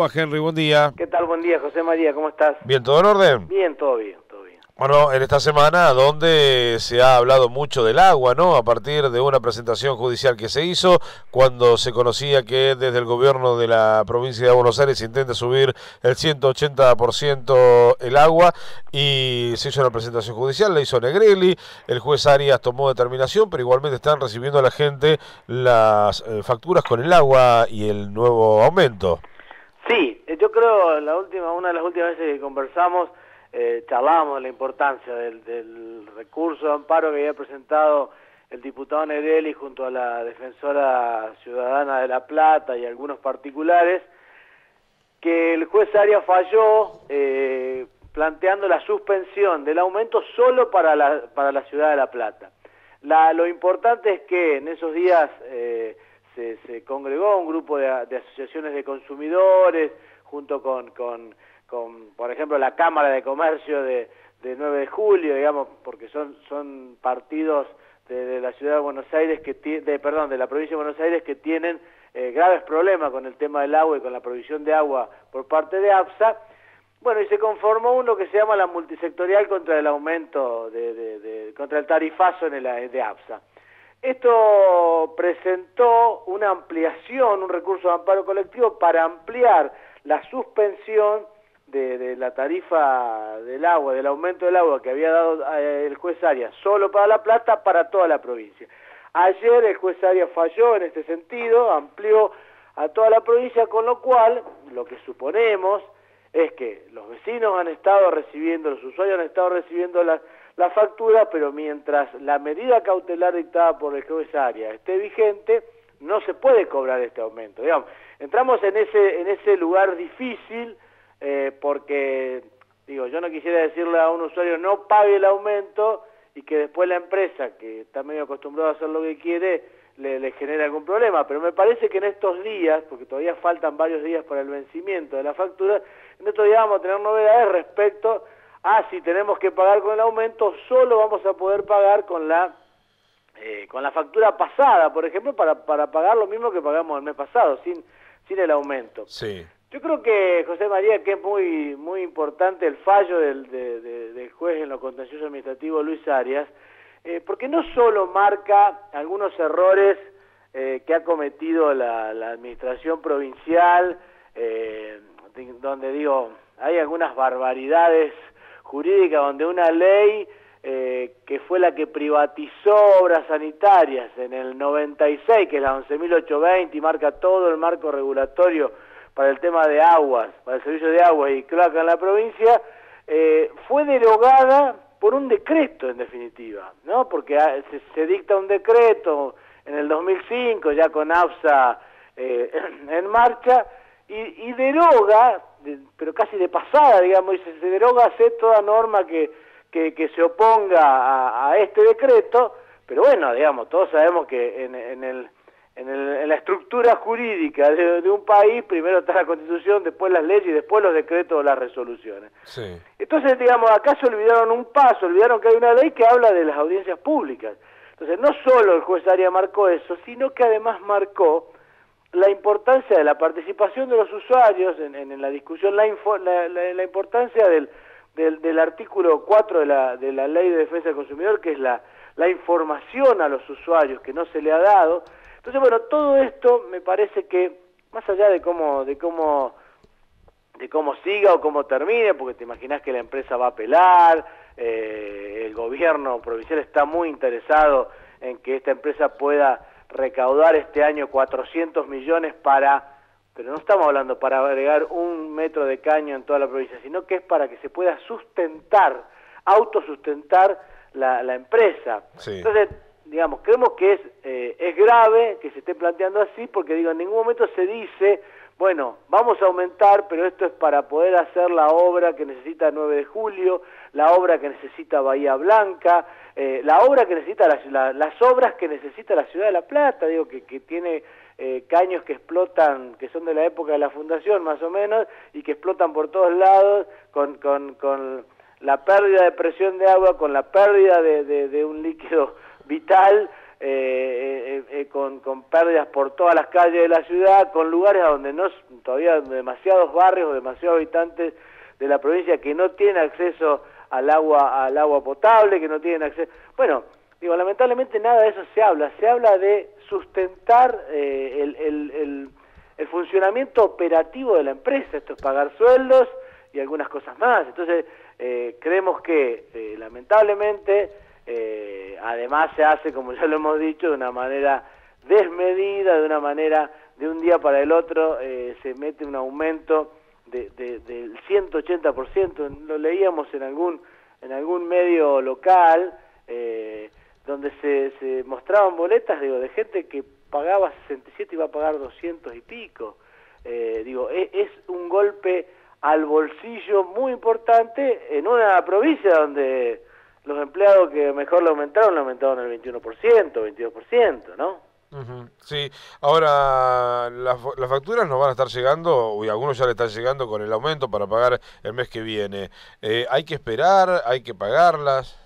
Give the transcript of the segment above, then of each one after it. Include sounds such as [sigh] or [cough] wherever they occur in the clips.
va, Henry? Buen día. ¿Qué tal? Buen día, José María. ¿Cómo estás? Bien, ¿todo en orden? Bien, todo bien, todo bien. Bueno, en esta semana donde se ha hablado mucho del agua, ¿no? A partir de una presentación judicial que se hizo, cuando se conocía que desde el gobierno de la provincia de Buenos Aires se intenta subir el 180% el agua y se hizo una presentación judicial, la hizo Negrelli, el juez Arias tomó determinación, pero igualmente están recibiendo a la gente las eh, facturas con el agua y el nuevo aumento. Creo la última, una de las últimas veces que conversamos eh, charlábamos de la importancia del, recurso de amparo que había presentado el diputado Negrelli junto a la defensora ciudadana de La Plata y algunos particulares, que el juez Arias falló eh, planteando la suspensión del aumento solo para la, para la ciudad de La Plata. lo importante es que en esos días eh, se, congregó un grupo de, asociaciones de consumidores junto con con, por ejemplo, la Cámara de Comercio de, 9 de julio, digamos, porque son, son partidos de, la ciudad de Buenos Aires, que de, perdón, de la provincia de Buenos Aires que tienen eh, graves problemas con el tema del agua y con la provisión de agua por parte de APSA. Bueno, y se conformó uno que se llama la multisectorial contra el aumento, de, contra el tarifazo en el, de APSA. Esto presentó una ampliación, un recurso de amparo colectivo para ampliar la suspensión de, la tarifa del agua, del aumento del agua que había dado eh, el juez Arias solo para La Plata, para toda la provincia. Ayer el juez Arias falló en este sentido, amplió a toda la provincia, con lo cual lo que suponemos es que los vecinos han estado recibiendo, los usuarios han estado recibiendo la, la factura, pero mientras la medida cautelar dictada por el juez Arias esté vigente, no se puede cobrar este aumento. Digamos, entramos en ese, en ese lugar difícil eh, porque, digo, yo no quisiera decirle a un usuario no pague el aumento y que después la empresa, que está medio acostumbrada a hacer lo que quiere, le, le genere algún problema. Pero me parece que en estos días, porque todavía faltan varios días para el vencimiento de la factura, en estos días vamos a tener novedades respecto a si tenemos que pagar con el aumento, solo vamos a poder pagar con la eh, con la factura pasada, por ejemplo, para, para pagar lo mismo que pagamos el mes pasado, sin, sin el aumento. Sí. Yo creo que, José María, que es muy, muy importante el fallo del, del juez en lo contencioso administrativo Luis Arias, eh, porque no solo marca algunos errores eh, que ha cometido la, administración provincial, eh, donde digo, hay algunas barbaridades jurídicas, donde una ley que fue la que privatizó obras sanitarias en el 96, que es la 11.820 y marca todo el marco regulatorio para el tema de aguas, para el servicio de aguas y cloaca en la provincia, eh, fue derogada por un decreto en definitiva, ¿no? Porque ah, se, dicta un decreto en el 2005 ya con AFSA eh, [clears throat] en marcha y, deroga, pero casi de pasada, digamos, y se, deroga hacer toda norma que, que, se oponga a, este decreto, pero bueno, digamos, todos sabemos que en el en, la estructura jurídica de, un país, primero está la constitución, después las leyes y después los decretos o las resoluciones. Entonces, digamos, acá se olvidaron un paso, olvidaron que hay una ley que habla de las audiencias públicas. Entonces, no solo el juez Aria marcó eso, sino que además marcó la importancia de la participación de los usuarios en, la discusión, la, la, importancia del, del, artículo 4 de la, de la Ley de Defensa del Consumidor, que es la, la información a los usuarios que no se le ha dado, entonces, bueno, todo esto me parece que, más allá de cómo, de cómo, de cómo siga o cómo termine, porque te imaginas que la empresa va a apelar, eh, el gobierno provincial está muy interesado en que esta empresa pueda recaudar este año 400 millones para, pero no estamos hablando para agregar un metro de caño en toda la provincia, sino que es para que se pueda sustentar, autosustentar la, la empresa. Entonces, digamos, creemos que es, eh, es grave que se esté planteando así, porque digo, en ningún momento se dice, bueno, vamos a aumentar, pero esto es para poder hacer la obra que necesita 9 de julio, la obra que necesita Bahía Blanca, eh, la obra que necesita, las obras que necesita la ciudad de La Plata, digo, que, tiene eh, caños que explotan, que son de la época de la fundación más o menos, y que explotan por todos lados, con, la pérdida de presión de agua, con la pérdida de un líquido [laughs] vital eh, eh, con, con, pérdidas por todas las calles de la ciudad, con lugares donde no todavía demasiados barrios, demasiados habitantes de la provincia que no tienen acceso al agua al agua potable, que no tienen acceso. Bueno, digo, lamentablemente nada de eso se habla. Se habla de sustentar el, el, el, funcionamiento operativo de la empresa. Esto es pagar sueldos y algunas cosas más. Entonces creemos que lamentablemente eh, además se hace, como ya lo hemos dicho, de una manera desmedida, de una manera de un día para el otro, eh, se mete un aumento de, del 180%, lo leíamos en algún, en algún medio local, eh, donde se, se mostraban boletas digo, de gente que pagaba 67 y va a pagar 200 y pico. digo, es, es un golpe al bolsillo muy importante en una provincia donde los empleados que mejor lo aumentaron, lo aumentaron el 21%, 22%, ¿no? Sí, ahora las, facturas nos van a estar llegando, y algunos ya le están llegando con el aumento para pagar el mes que viene. Eh, ¿Hay que esperar? ¿Hay que pagarlas?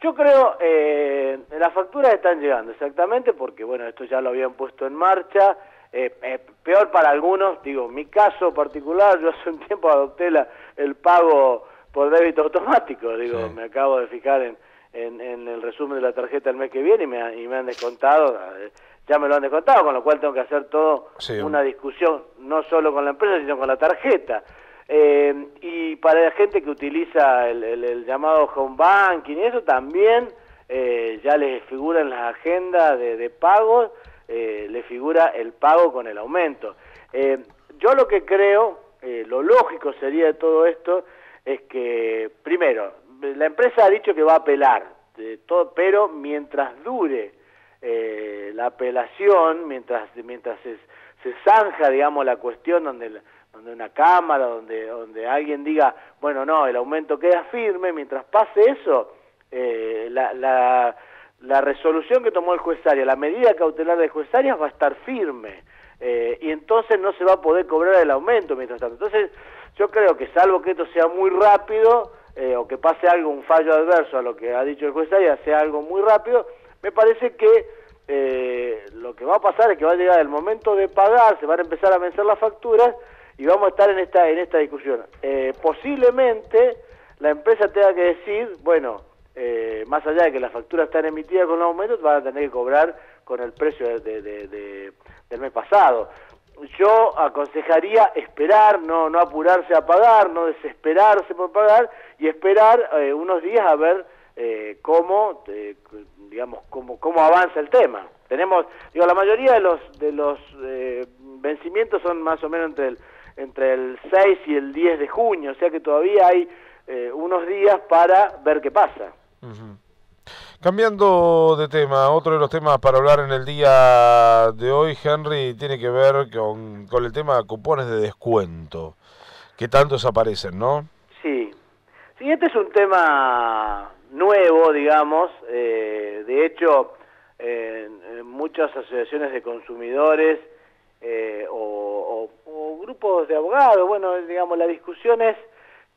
Yo creo, eh, las facturas están llegando exactamente porque, bueno, esto ya lo habían puesto en marcha. Eh, eh, peor para algunos, digo, mi caso particular, [laughs] yo hace un tiempo adopté la, el pago por débito automático. Digo, me acabo de fijar en, en, el resumen de la tarjeta el mes que viene y me, y me han descontado, eh, ya me lo han descontado, con lo cual tengo que hacer todo una discusión, no solo con la empresa, sino con la tarjeta. Eh, y para la gente que utiliza el, el, llamado home banking y eso también eh, ya les figura en las agendas de, de pagos, eh, le figura el pago con el aumento. yo lo que creo, lo lógico sería de todo esto, es que, primero, la empresa ha dicho que va a apelar, todo, pero mientras dure eh, la apelación, mientras, mientras se, se, zanja, digamos, la cuestión donde, donde una cámara, donde, donde alguien diga, bueno, no, el aumento queda firme, mientras pase eso, eh, la, la, la, resolución que tomó el juez Arias, la medida cautelar del juez Arias va a estar firme, eh, y entonces no se va a poder cobrar el aumento mientras tanto. Entonces, yo creo que salvo que esto sea muy rápido eh, o que pase algo, un fallo adverso a lo que ha dicho el juez ya sea algo muy rápido, me parece que eh, lo que va a pasar es que va a llegar el momento de pagar, se van a empezar a vencer las facturas y vamos a estar en esta, en esta discusión. Eh, posiblemente la empresa tenga que decir, bueno, más allá de que las facturas están emitidas con los aumentos, van a tener que cobrar con el precio del mes pasado yo aconsejaría esperar, no, no apurarse a pagar, no desesperarse por pagar y esperar eh, unos días a ver eh, cómo, eh, digamos, cómo, cómo avanza el tema. Tenemos, digo, la mayoría de los de los vencimientos son más o menos entre el entre el 6 y el 10 de junio, o sea que todavía hay unos días para ver qué pasa. Cambiando de tema, otro de los temas para hablar en el día de hoy, Henry, tiene que ver con, con el tema de cupones de descuento, que tantos aparecen, ¿no? Sí. Sí, este es un tema nuevo, digamos. Eh, de hecho, en muchas asociaciones de consumidores eh, o, grupos de abogados, bueno, digamos, la discusión es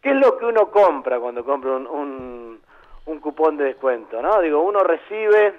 qué es lo que uno compra cuando compra un un cupón de descuento, ¿no? Digo, uno recibe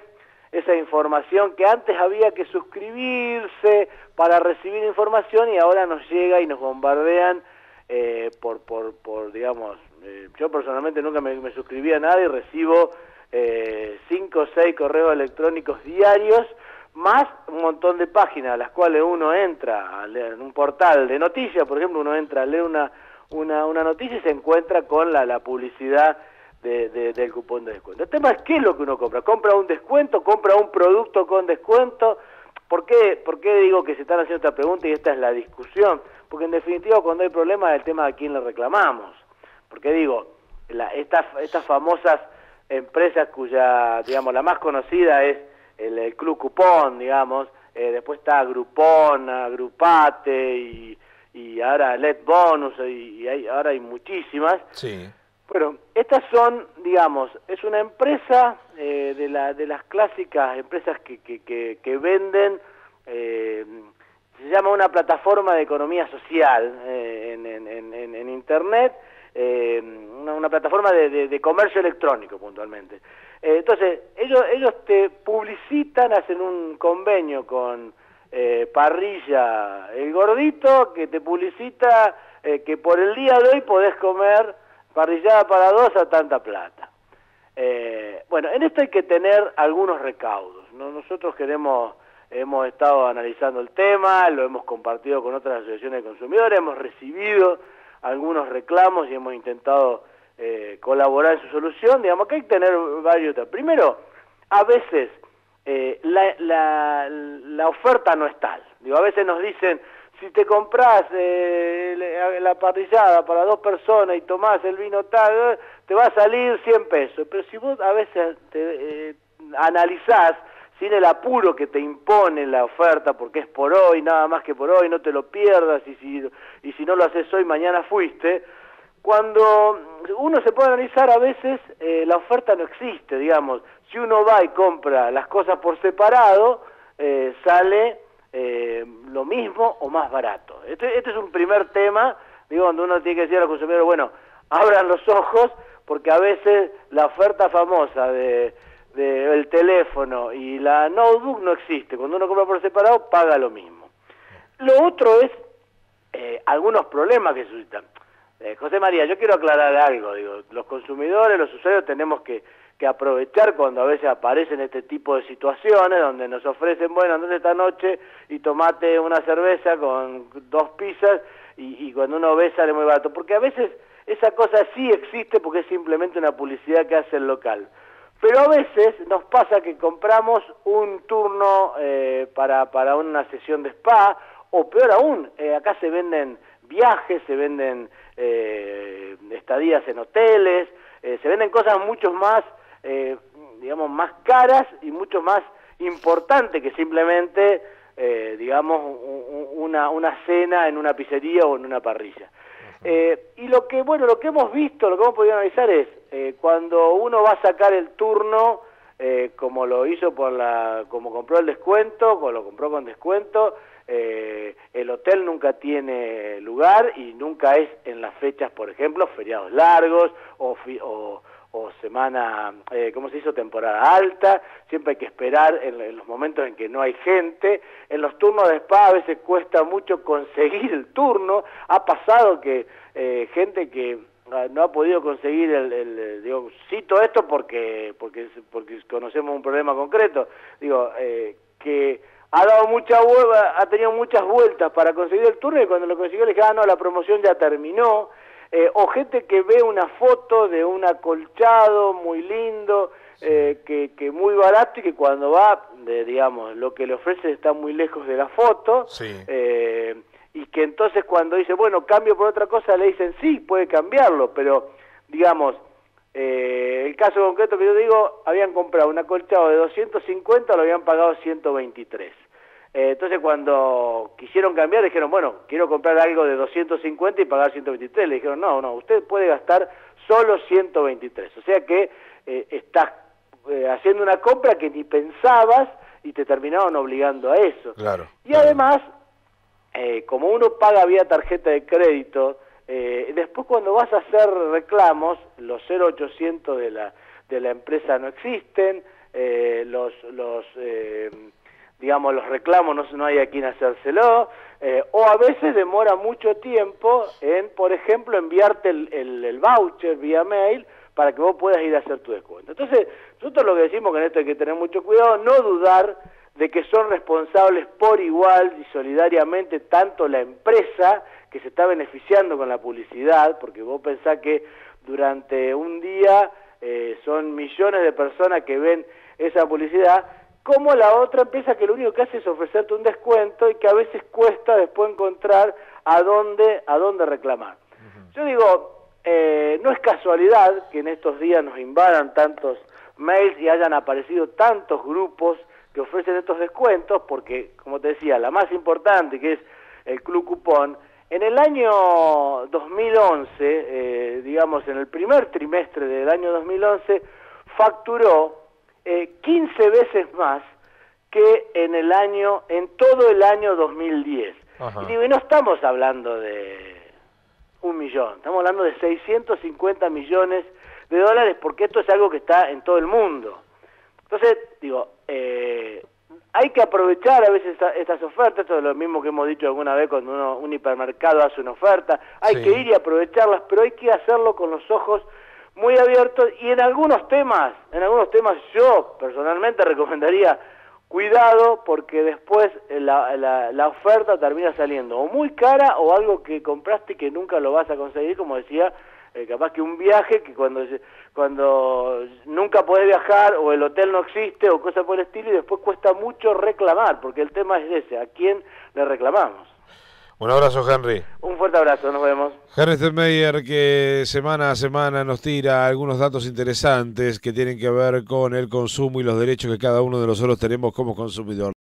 esa información que antes había que suscribirse para recibir información y ahora nos llega y nos bombardean eh, por, por, por, digamos, eh, yo personalmente nunca me, me, suscribí a nada y recibo eh, cinco o seis correos electrónicos diarios más un montón de páginas a las cuales uno entra a leer en un portal de noticias, por ejemplo, uno entra a leer una, una, una noticia y se encuentra con la, la publicidad de, del cupón de descuento. El tema es qué es lo que uno compra. ¿Compra un descuento? ¿Compra un producto con descuento? ¿Por qué, ¿Por qué digo que se están haciendo esta pregunta y esta es la discusión? Porque en definitiva cuando hay problemas el tema de quién le reclamamos. Porque digo, la, estas, estas famosas empresas cuya, digamos, la más conocida es el, Club Cupón, digamos, eh, después está Groupon, Agrupate y, ahora Let Bonus y, ahora hay muchísimas. Sí bueno, estas son, digamos, es una empresa eh, de, la, de las clásicas empresas que, que, que, venden, eh, se llama una plataforma de economía social eh, en, en, en, Internet, una, una, plataforma de, de, comercio electrónico puntualmente. Eh, entonces, ellos, ellos te publicitan, hacen un convenio con eh, Parrilla El Gordito, que te publicita eh, que por el día de hoy podés comer parrillada para dos a tanta plata. bueno, en esto hay que tener algunos recaudos. Nosotros queremos, hemos estado analizando el tema, lo hemos compartido con otras asociaciones de consumidores, hemos recibido algunos reclamos y hemos intentado eh, colaborar en su solución, digamos que hay que tener varios... Primero, a veces eh, la, la, oferta no es tal. Digo, a veces nos dicen, si te compras eh, la parrillada para dos personas y tomás el vino tal, te va a salir 100 pesos. Pero si vos a veces te, analizás sin el apuro que te impone la oferta, porque es por hoy, nada más que por hoy, no te lo pierdas, y si, y si no lo haces hoy, mañana fuiste, cuando uno se puede analizar a veces eh, la oferta no existe, digamos, si uno va y compra las cosas por separado, eh, sale eh, lo mismo o más barato. Este, este, es un primer tema, digo, donde uno tiene que decir a los consumidores, bueno, abran los ojos, porque a veces la oferta famosa de, el teléfono y la notebook no existe. Cuando uno compra por separado, paga lo mismo. Lo otro es algunos problemas que suscitan. Eh, José María, yo quiero aclarar algo, digo, los consumidores, los usuarios tenemos que, aprovechar cuando a veces aparecen este tipo de situaciones donde nos ofrecen, bueno, andate esta noche y tomate una cerveza con dos pizzas y, cuando uno ve sale muy barato, porque a veces esa cosa sí existe porque es simplemente una publicidad que hace el local. Pero a veces nos pasa que compramos un turno eh, para, para una sesión de spa, o peor aún, eh, acá se venden viajes, se venden eh, estadías en hoteles, eh, se venden cosas mucho más, eh, digamos, más caras y mucho más importantes que simplemente, eh, digamos, una, una cena en una pizzería o en una parrilla. y lo que, bueno, lo que hemos visto, lo que hemos podido analizar es, cuando uno va a sacar el turno, como lo hizo por la, como compró el descuento, o lo compró con descuento, eh, el hotel nunca tiene lugar y nunca es en las fechas, por ejemplo, feriados largos o, o, semana, eh, ¿cómo se hizo? Temporada alta, siempre hay que esperar en, los momentos en que no hay gente. En los turnos de spa a veces cuesta mucho conseguir el turno. Ha pasado que eh, gente que ah, no ha podido conseguir el, el, digo cito esto porque porque porque conocemos un problema concreto digo eh, que ha dado mucha ha tenido muchas vueltas para conseguir el turno y cuando lo consiguió le dije, ah, no, la promoción ya terminó. Eh, o gente que ve una foto de un acolchado muy lindo, eh, que, que muy barato y que cuando va, de, digamos, lo que le ofrece está muy lejos de la foto. Eh, y que entonces cuando dice, bueno, cambio por otra cosa, le dicen, sí, puede cambiarlo, pero digamos, eh, el caso concreto que yo digo, habían comprado un acolchado de 250, lo habían pagado 123. Eh, entonces cuando quisieron cambiar, dijeron, bueno, quiero comprar algo de 250 y pagar 123. Le dijeron, no, no, usted puede gastar solo 123. O sea que eh, estás eh, haciendo una compra que ni pensabas y te terminaron obligando a eso. Claro, y además, como uno paga vía tarjeta de crédito, eh, después cuando vas a hacer reclamos, los 0800 de la, de la empresa no existen, los, los eh, digamos, los reclamos no, no hay a quien hacérselo, eh, o a veces demora mucho tiempo en, por ejemplo, enviarte el, el, voucher vía mail para que vos puedas ir a hacer tu descuento. Entonces, nosotros lo que decimos en esto hay que tener mucho cuidado, no dudar de que son responsables por igual y solidariamente tanto la empresa que se está beneficiando con la publicidad, porque vos pensás que durante un día eh, son millones de personas que ven esa publicidad, como la otra empresa que lo único que hace es ofrecerte un descuento y que a veces cuesta después encontrar a dónde, a dónde reclamar. Yo digo, eh, no es casualidad que en estos días nos invadan tantos mails y hayan aparecido tantos grupos que ofrecen estos descuentos, porque, como te decía, la más importante, que es el Club Cupón, en el año 2011, eh, digamos en el primer trimestre del año 2011, facturó eh, 15 veces más que en el año, en todo el año 2010. Y, digo, y no estamos hablando de un millón, estamos hablando de 650 millones de dólares porque esto es algo que está en todo el mundo. Entonces, digo, eh, hay que aprovechar a veces estas ofertas, esto es lo mismo que hemos dicho alguna vez cuando uno, un hipermercado hace una oferta, hay que ir y aprovecharlas, pero hay que hacerlo con los ojos muy abiertos y en algunos temas, en algunos temas yo personalmente [laughs] recomendaría cuidado porque después la, la, la, oferta termina saliendo o muy cara o algo que compraste que nunca lo vas a conseguir, como decía, eh, capaz que un viaje que cuando, cuando nunca podés viajar o el hotel no existe o cosas por el estilo y después cuesta mucho reclamar, porque el tema es ese, ¿a quién le reclamamos? Un abrazo, Henry. Un fuerte abrazo, nos vemos. Henry Stenmeyer, que semana a semana nos tira algunos datos interesantes que tienen que ver con el consumo y los derechos que cada uno de nosotros tenemos como consumidor.